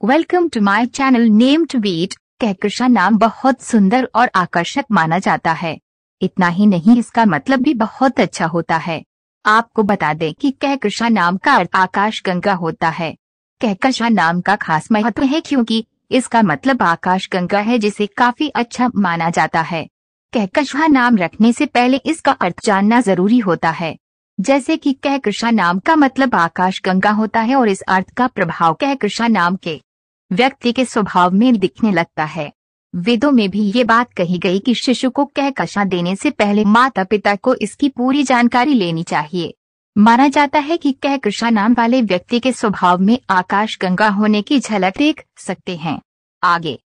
Welcome to my channel name to beat Kahkasha नाम बहुत सुंदर और आकर्षक माना जाता है। इतना ही नहीं, इसका मतलब भी बहुत अच्छा होता है। आपको बता दें कि कहकशा नाम का अर्थ आकाश गंगा होता है। कहकशा नाम का खास महत्व है क्योंकि इसका मतलब आकाश गंगा है, जिसे काफ़ी अच्छा माना जाता है। कहकशा नाम रखने से पहले इसका अर्थ जानना ज़रूरी होता है। जैसे कि कहकृषा नाम का मतलब आकाश गंगा होता है और इस अर्थ का प्रभाव कहकृषा नाम के व्यक्ति के स्वभाव में दिखने लगता है। वेदों में भी ये बात कही गई कि शिशु को कहकशा देने से पहले माता पिता को इसकी पूरी जानकारी लेनी चाहिए। माना जाता है कि कहकशा नाम वाले व्यक्ति के स्वभाव में आकाश गंगा होने की झलक देख सकते हैं। आगे